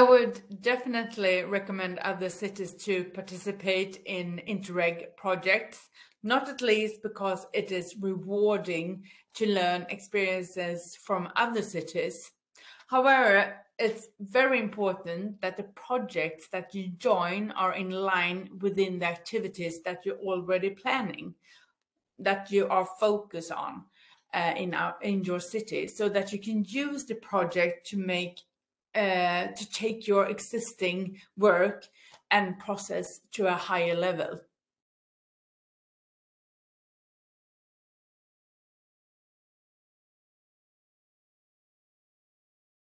would definitely recommend other cities to participate in Interreg projects, not at least because it is rewarding to learn experiences from other cities. However, it's very important that the projects that you join are in line within the activities that you're already planning, that you are focused on uh, in, our, in your city, so that you can use the project to make uh, to take your existing work and process to a higher level.